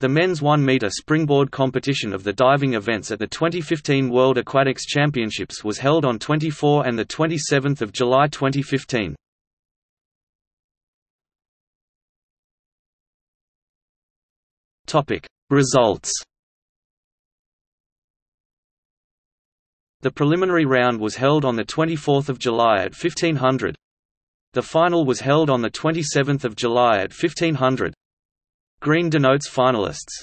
The men's 1 meter springboard competition of the diving events at the 2015 World Aquatics Championships was held on 24 and 27 July 2015. Results The preliminary round was held on 24 July at 1500. The final was held on 27 July at 1500. Green denotes finalists.